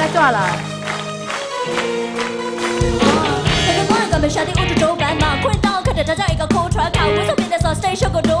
来转了。toàn 过竹，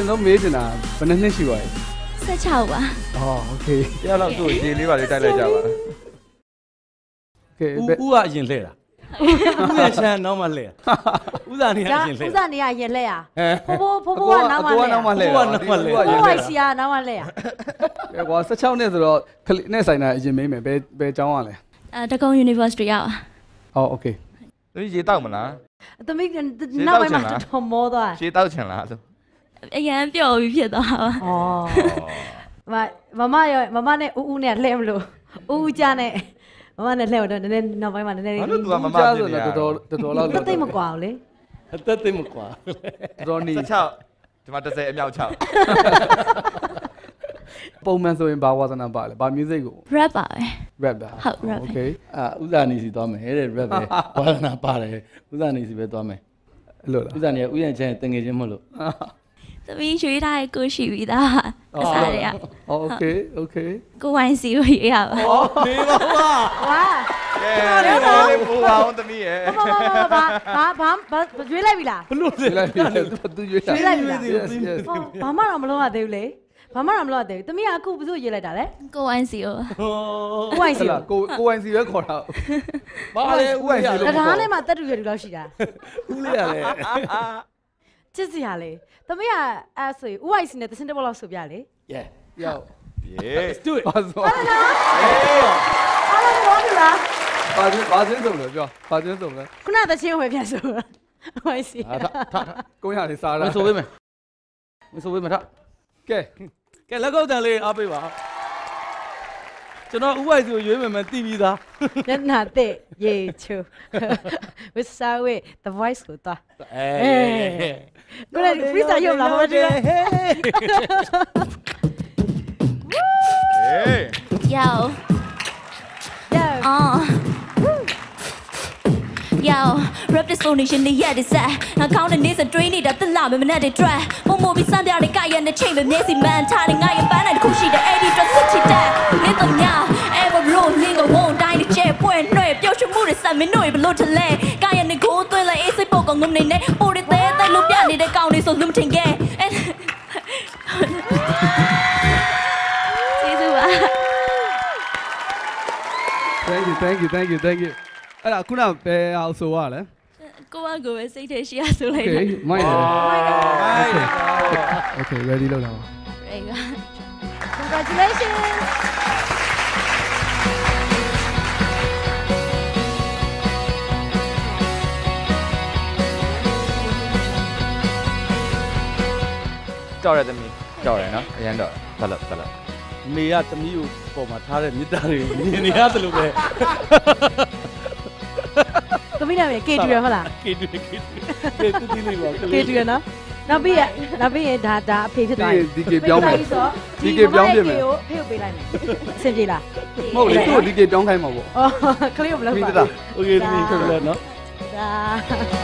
အရင်ဆုံးမေးချင်တာဘယ်နှစ်နှစ်ရှိပါလဲ 16ပါ အော်โอเค တယောက်တော့သူ့ကိုရေလေးပါလေးတိုက်လိုက်ကြပါ โอเค ဦး ဘယ် ဦးကအရင်လှဲ့တာဦးကချမ်းနောက်မှလှဲ့တာဦးသားနေကအ ဒါ ရင်လှဲ့ ဥ တာ စားနေရရင်လက်ရ အဲ ဖိုးဖိုးဖိုးဖိုးကနောက်မှ အကိုက လက် နောက်မှလဲ အကိုကနောက်မှလှည့် ဖိုး ရင် ဝို လဲ င်စီကနောက်မှလက်ရ ကဲကွာ16နှစ်ဆိုတော့ခလေးနဲ့ဆိုင်တာအရင်မေးမယ်ဘယ်ဘယ်ကျောင်းရလဲ အဲတကုံ University ရောက် အော်โอเค သူရေတောက်မလား သမီးနောက်ပိုင်းမှာတော်တော်မောသွား ရေတောက်ချင်လားလို့ အရန်ပျော်ပြီးဖြစ်သွားပါဩမမမရောမမနဲ့ဦးဦးနဲ့လှဲမလို့ဦးဦးကြနဲ့မမနဲ့လှဲတော့နည်းနည်းနောက်ပိုင်းမှာနည်းနည်းဘာလို့သူကမမပြည့်ရတော်တော်တော်လောက်တော့တိတ်မကွာဘူးလေအသက်သိမကွာတော်နေ6ဒီမှာ30အမြောက်6ပုံမှန်ဆိုရင်ဘာဝါသနာပါလဲဘာ music ကို rap ပါပဲ rap ပါဟုတ် rap okay အာဥဇာနေစီသွားမယ်တဲ့ rap ပဲဝါသနာပါတယ်ဥဇာနေစီပဲသွားမယ်အဲ့လိုလားဥဇာနေဥယျာဉ်ချင်းတငယ်ချင်းမဟုတ်လို့ သမီးရွေးထားတဲ့ကိုရှိပြီးသားအစားတွေက အော်โอเคโอเค ကိုဝိုင်းစီကိုရွေးရပါ နေပါဦး ဝါ ကဲလေးပူပါအောင်သမီးရဲ့ မမမမဘာဘာဘာရွေးလိုက်ပြီလား ဘလို့ ဒီလိုက်ပြီသူရွေးတာ ရွေးလိုက်ပြီလား yes yes ဘာမှတော့မလုပ်ရသေးဘူးလေဘာမှတော့မလုပ်ရသေးဘူးသမီးကအခုဘယ်သူရေးလိုက်တာလဲ ကိုဝိုင်းစီကို ဦးဝိုင်စီ ဟလာကိုကိုဝိုင်စီပဲခေါ်တာ ဘာလဲဦးရ ဦးရ တကားနဲ့မှတက်တူရတူလောက်ရှိတာ ဦးလေးရလဲ ချစ်စရာလေသမီးကအဲ့ဆိုဦးဝိုင်စီနဲ့တစင်တစ်ဘောလောက်ဆိုပြလေ yeah ရောက်ရေ do it ပါဆိုအားလုံးဘောပြီလားပါချင်းပါချင်းစုံလို့ပြောပါချင်းစုံလဲခုနသချင်းဝယ်ပြန်ဆိုဝိုင်စီအာထထထကိုရနေစားမတာဆိုပေးမယ်မဆိုပေးမယ်ထကဲကဲလက်ကုပ်တန်လေးအားပေးပါ ကျွန်တော်ဥပိုက်စီကိုရွေးမယ်မယ်သိပြီးသားညနာတဲ့ရေချိုဝစ်စာဝေ the voice ကိုသွားအဲကိုလည်း freestyle ရုပ်လာဟောတယ်ဟေးယော yeah အော် Yo, rap this donation နေရတဲ့ဆက်ငါကောင်းတဲ့နေ့စတွေးနေတာတက်လာမမနဲ့တဲ့ track ပုံမပြီးစမ်းပြတဲ့ကရတဲ့ချိန်ပဲမျက်စိမှန်ထားတဲ့ငါရဲ့ပန်းနိုင်တစ်ခုရှိတဲ့အဲ့ဒီ dress ချစ်တဲ့နေတော့ညာ မှုတွေစက်မင်းတို့ဘလို့ထလဲကရတဲ့ကိုသွင်းလိုက်အေးစိတ်ပုတ်ကောင်ငုံနေနဲ့ပိုတဲ့တဲတဲလို့ပြနေတဲ့ကောင်တွေဆိုလူမထင်ခဲ့ကျေးဇူးပါ thank you thank you thank you thank you အဲ့ဒါခုနဘယ်အောင်ဆိုရလဲကိုကကိုပဲစိတ်ထဲရှိရဆိုလိုက် okay တယ်မိုက်တယ် okay okay ready လောက်လာပါရေက congratulations ကြောက်ရသမီးကြောက်တယ်နော်အရန်တော့ဘလပ်ဘလပ်မေကသမီးကိုပေါ်မှာထားတဲ့မြစ်တာတွေမြင်နေရတယ်လို့ပဲသမီးနာမည် K2 ရဟုတ်လား K2 K2 K2 ဒီလေးပါ K2 ရနော်နောက်ပြီးရနောက်ပြီးရဒါဒါအဖေဖြစ်သွားပြီဒီကေပြောင်းမယ်ဒီကေပြောင်းပြင်မယ်ဖေကိုပေးလိုက်မယ်အဆင်ပြေလားမဟုတ်လေသူ့ကိုဒီကေပြောင်းခိုင်းမှာပေါ့ဩခလေးကိုမလုပ်ပါဘူး Okay သမီးဖြစ်လို့နော်ဒါ